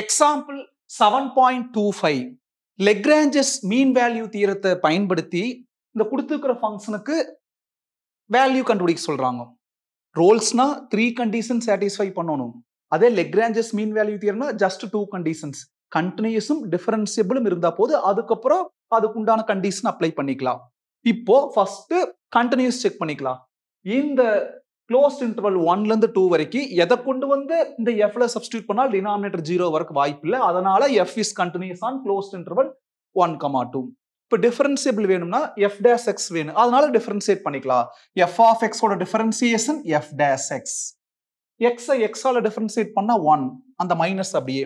Example seven point two five Lagrange's mean value தீரத்தை பயன்படுத்தி இந்த கொடுத்துருக்கிற ஃபங்க்ஷனுக்கு வேல்யூ கண்டுபிடிக்க சொல்கிறாங்க ரோல்ஸ்னா த்ரீ கண்டிஷன் சாட்டிஸ்ஃபை பண்ணணும். அதே லெக்ராஞ்சஸ் மீன் வேல்யூ தீரம்னா ஜஸ்ட் டூ கண்டிஷன்ஸ் கண்டினியூஸும் டிஃபரன்சியபிளும் இருந்தா போது அதுக்கப்புறம் அதுக்கு உண்டான கண்டிஷன் அப்ளை பண்ணிக்கலாம். இப்போ ஃபர்ஸ்ட் கண்டினியூஸ் செக் பண்ணிக்கலாம். இந்த க்ளோஸ் இன்டர்வல் ஒன்லேருந்து டூ வரைக்கும் எதை கொண்டு வந்து இந்த எஃப்ல சப்ஸ்டியூட் பண்ணால் டினாமினேட்டர் ஜீரோ வரைக்கும் வாய்ப்பு இல்லை. அதனால f is continuous on closed interval one comma two இப்போ டிஃபரன்சியபிள் வேணும்னா எஃப் டேஸ் எக்ஸ் வேணும். அதனால டிஃபரன்சியேட் பண்ணிக்கலாம். எஃப் ஆஃப் எக்ஸோட டிஃபரன்சியேஷன் எஃப் டேஸ் எக்ஸ் எக்ஸை எக்ஸால டிஃபரன்சியேட் பண்ணா ஒன் அந்த மைனஸ் அப்படியே.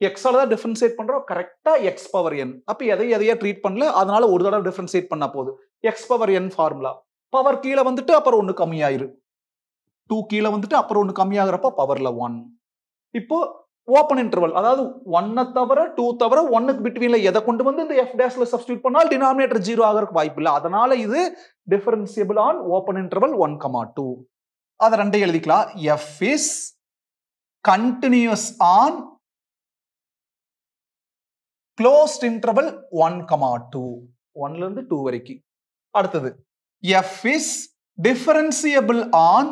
எக்ஸால தான் டிஃபரன்சியேட் பண்றோம். கரெக்டா எக்ஸ் பவர் என் அப்போ எதை எதையா ட்ரீட் பண்ணல? அதனால ஒரு தடவை டிஃபரன்சியேட் பண்ணா போதும். X power n formula power கீழே வந்துட்டு அப்புறம் ஒன்று கம்மியாயிரு டூ கீழே வந்துட்டு அப்புறம் ஒன்று கம்மியாகிறப்ப பவரில் ஒன் இப்போ ஓப்பன் இன்டர்வல் அதாவது ஒன்னை தவிர டூ தவிர ஒன்னுக்கு பிட்வீன்ல எதை கொண்டு வந்து இந்த எஃப் டேஸில் சப்ஸ்டியூட் பண்ணால் டினாமினேட்டர் ஜீரோ ஆகிறதுக்கு வாய்ப்பு இல்லை. அதனால இது differentiable on open interval one comma two அதை ரெண்டையும் எழுதிக்கலாம். F is continuous on closed interval one comma two ஒன்ல இருந்து டூ வரைக்கும். அடுத்தது f is differentiable on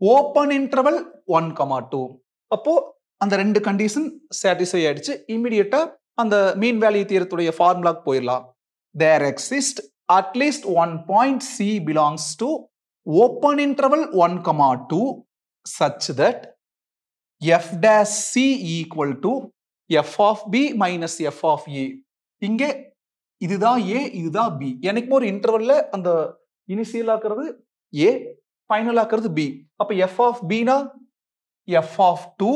open interval one comma two அப்போ அந்த ரெண்டு கண்டிஷன் சாட்டிஸ்ஃபை ஆயிடுச்சு. இமீடியட்டா அந்த மீன் வேல்யூ தீரத்துடைய ஃபார்முலாக்கு போயிடலாம். There exist at least one point c belongs to open interval one comma two such that f dash c equal to F of b minus F of a இங்கே இதுதான் ஏ இதுதான் B எனக்கும் ஒரு இன்டர்வல்ல அந்த இனிஷியல் ஆக்குறது ஏ ஃபைனல் ஆக்குறது பி அப்ப f of Bina f of two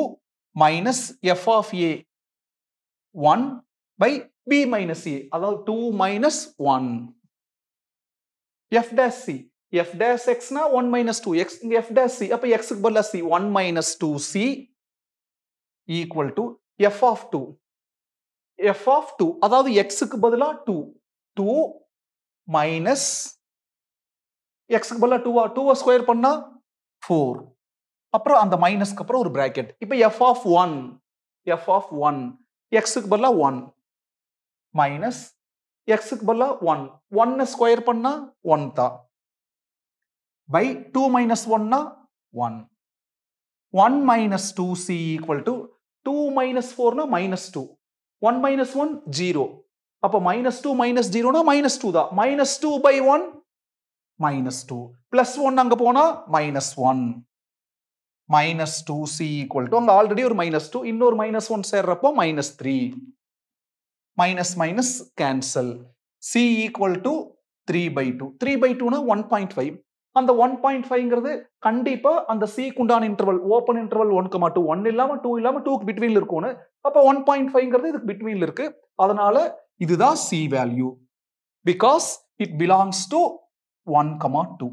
minus f of a one by b minus a அதாவது two minus one f dash c f dash எக்ஸ்னா one minus two X இங்கே F dash C அப்போ எக்ஸுக்கு பதிலாக c one minus two c equal to f of two f of two அதாவது எக்ஸுக்கு பதிலாக two two minus எக்ஸுக்கு பதிலாக டூவா டூவை ஸ்கொயர் பண்ணால் ஃபோர் அப்புறம் அந்த மைனஸ்க்கு அப்புறம் ஒரு ப்ராக்கெட் இப்போ f of one f of one எக்ஸுக்கு பதிலாக ஒன் மைனஸ் எக்ஸுக்கு பதிலாக ஒன் ஒன்னை ஸ்கொயர் பண்ணால் ஒன் தான் பை டூ மைனஸ் ஒன்னா one one minus two c equal to two minus ஃபோர்னா minus two one minus one zero அப்போ மைனஸ் டூ மைனஸ் ஜீரோனா மைனஸ் டூ தான் minus two by one minus two plus one அங்கே போனால் minus one minus two c equal to அங்க already ஒரு minus two இன்னொரு minus one சேர்றப்போ minus three minus minus cancel c equal to three by two three by டூனா one point five அந்த one point ஃபைவ்ங்கிறது கண்டிப்பாக அந்த சிக்கு உண்டான interval open interval one comma two one இல்லாமல் டூ இல்லாமல் டூக்கு பிட்வீன்ல இருக்கும்னு. அப்போ ஒன் பாயிண்ட் ஃபைவ்ங்கிறது இதுக்கு பிட்வீன்ல இருக்கு. அதனால இதுதான் c value because it belongs to one comma two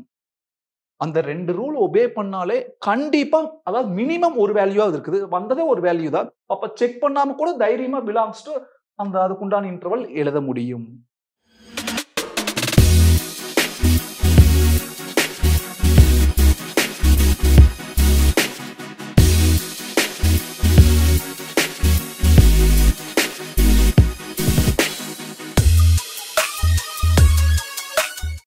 அந்த ரெண்டு ரூல் ஒபே பண்ணாலே கண்டிப்பா அதாவது மினிமம் ஒரு வேல்யூவா இருக்குது. வந்ததே ஒரு வேல்யூ தான். அப்ப செக் பண்ணாம கூட தைரியமா பிலாங்ஸ் டு அந்த அதுக்குண்டான இன்டர்வல் எழுத முடியும்.